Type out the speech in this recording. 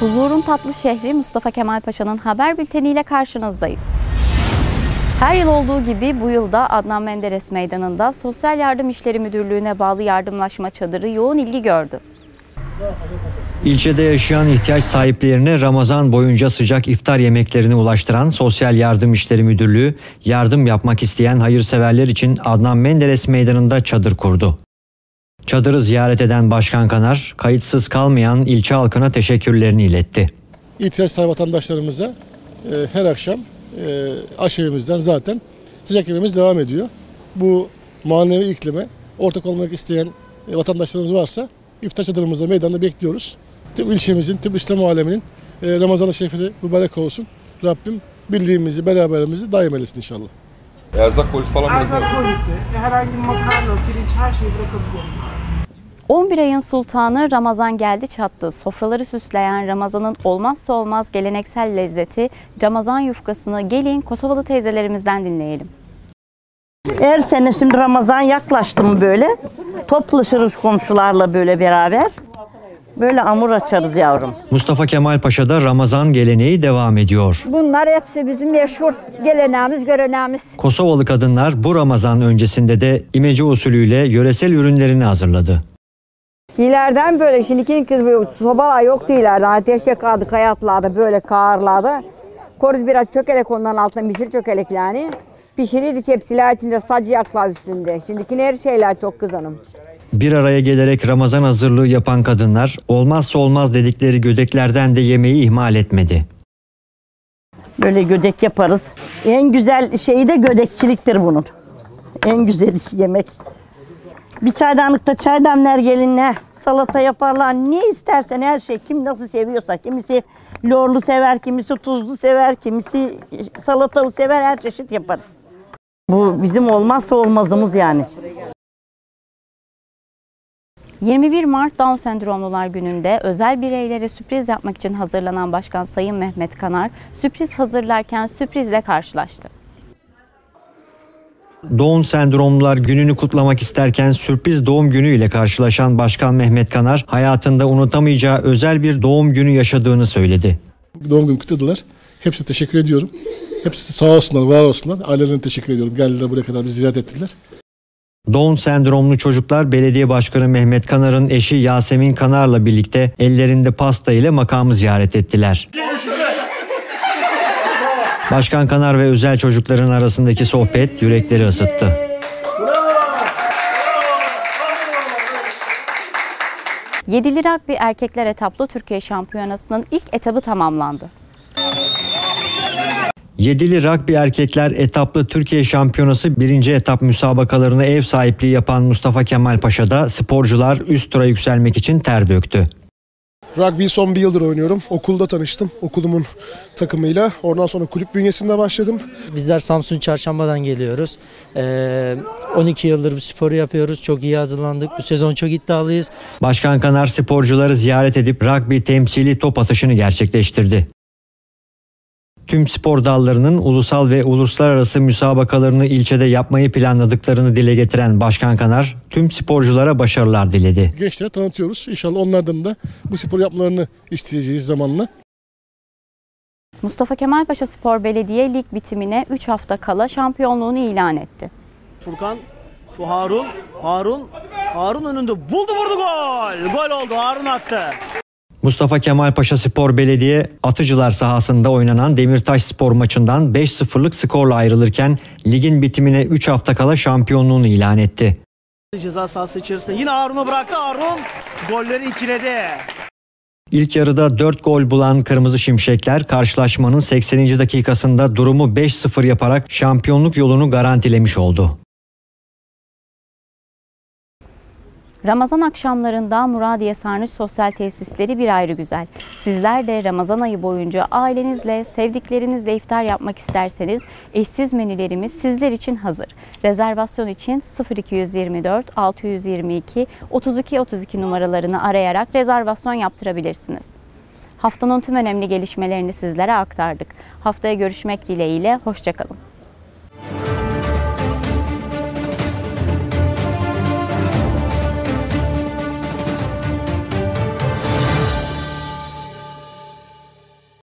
Huzurun tatlı şehri Mustafa Kemal Paşa'nın haber bülteniyle karşınızdayız. Her yıl olduğu gibi bu yılda Adnan Menderes Meydanı'nda Sosyal Yardım İşleri Müdürlüğü'ne bağlı yardımlaşma çadırı yoğun ilgi gördü. İlçede yaşayan ihtiyaç sahiplerine Ramazan boyunca sıcak iftar yemeklerini ulaştıran Sosyal Yardım İşleri Müdürlüğü, yardım yapmak isteyen hayırseverler için Adnan Menderes Meydanı'nda çadır kurdu. Çadırı ziyaret eden Başkan Kanar, kayıtsız kalmayan ilçe halkına teşekkürlerini iletti. ihtiyaç sahibi vatandaşlarımıza e, her akşam e, aşevimizden zaten sıcak yemeğimiz devam ediyor. Bu manevi iklime ortak olmak isteyen e, vatandaşlarımız varsa iftar çadırımızda meydanda bekliyoruz. Tüm ilçemizin, tüm İslam aleminin e, Ramazan-ı Şerif'i mübarek olsun. Rabbim birliğimizi, beraberimizi daim eylesin inşallah. Erzak polisi falan bırakıyor. Erzak polisi, herhangi bir makarna, pirinç her şeyi bırakabiliyorsun. 11 ayın sultanı Ramazan geldi çattı. Sofraları süsleyen Ramazan'ın olmazsa olmaz geleneksel lezzeti Ramazan yufkasını gelin Kosovalı teyzelerimizden dinleyelim. Her sene şimdi Ramazan yaklaştı mı böyle toplaşırız komşularla böyle beraber. Böyle amur açarız yavrum. Mustafa Kemal Paşa'da Ramazan geleneği devam ediyor. Bunlar hepsi bizim meşhur geleneğimiz, göreneğimiz. Kosovalı kadınlar bu Ramazan öncesinde de imece usulüyle yöresel ürünlerini hazırladı. İleriden böyle şimdiki kız sobalar yoktu ileriden. Ateş yakardı kayatlarda böyle kağırlarda. Koruz biraz çökelek onların altına misir çökelek yani. Pişirirdik hepsiler içinde sac yaklar üstünde. Şimdiki her şeyler çok kızanım. Bir araya gelerek Ramazan hazırlığı yapan kadınlar olmazsa olmaz dedikleri gödeklerden de yemeği ihmal etmedi. Böyle gödek yaparız. En güzel şeyi de gödekçiliktir bunun. En güzel iş yemek. Bir çaydanlıkta çay demler gelinle salata yaparlar. Ne istersen her şey kim nasıl seviyorsa. Kimisi lorlu sever, kimisi tuzlu sever, kimisi salatalı sever her çeşit yaparız. Bu bizim olmazsa olmazımız yani. 21 Mart Down Sendromlular Günü'nde özel bireylere sürpriz yapmak için hazırlanan Başkan Sayın Mehmet Kanar sürpriz hazırlarken sürprizle karşılaştı. Down sendromlular gününü kutlamak isterken sürpriz doğum günü ile karşılaşan Başkan Mehmet Kanar hayatında unutamayacağı özel bir doğum günü yaşadığını söyledi. Doğum günü kutladılar. Hepsine teşekkür ediyorum. Hepsi sağ olsunlar, var olsunlar. Ailelerine teşekkür ediyorum. Geldiler buraya kadar bizi ziyaret ettiler. Down sendromlu çocuklar belediye başkanı Mehmet Kanar'ın eşi Yasemin Kanar'la birlikte ellerinde pasta ile makamı ziyaret ettiler. Başkan Kanar ve özel çocukların arasındaki sohbet yürekleri ısıttı. Yedili Rugby Erkekler Etaplı Türkiye Şampiyonası'nın ilk etabı tamamlandı. Yedili Rugby Erkekler Etaplı Türkiye Şampiyonası birinci etap müsabakalarına ev sahipliği yapan Mustafa Kemal Paşa'da sporcular üst tura yükselmek için ter döktü. Rugby son bir yıldır oynuyorum. Okulda tanıştım. Okulumun takımıyla. Oradan sonra kulüp bünyesinde başladım. Bizler Samsun Çarşamba'dan geliyoruz. Ee, 12 yıldır bu sporu yapıyoruz. Çok iyi hazırlandık. Bu sezon çok iddialıyız. Başkan Kanar sporcuları ziyaret edip rugby temsili top atışını gerçekleştirdi. Tüm spor dallarının ulusal ve uluslararası müsabakalarını ilçede yapmayı planladıklarını dile getiren Başkan Kanar, tüm sporculara başarılar diledi. Gençlere tanıtıyoruz. İnşallah onlardan da bu spor yapmalarını isteyeceğiz zamanla. Mustafa Kemal Paşa Spor Belediye lig bitimine 3 hafta kala şampiyonluğunu ilan etti. Furkan, Harun, Harun, Harun önünde buldu vurdu gol. Gol oldu Harun attı. Mustafa Kemal Paşa Spor Belediye Atıcılar sahasında oynanan Demirtaş Spor maçından 5-0'lık skorla ayrılırken ligin bitimine 3 hafta kala şampiyonluğunu ilan etti. Ceza sahası içerisinde yine Harun'u bıraktı. Harun golleri ikiledi. İlk yarıda 4 gol bulan Kırmızı Şimşekler karşılaşmanın 80. dakikasında durumu 5-0 yaparak şampiyonluk yolunu garantilemiş oldu. Ramazan akşamlarında Muradiye Sarnıç Sosyal Tesisleri bir ayrı güzel. Sizler de Ramazan ayı boyunca ailenizle, sevdiklerinizle iftar yapmak isterseniz eşsiz menülerimiz sizler için hazır. Rezervasyon için 0224 622 32 32 numaralarını arayarak rezervasyon yaptırabilirsiniz. Haftanın tüm önemli gelişmelerini sizlere aktardık. Haftaya görüşmek dileğiyle, hoşçakalın.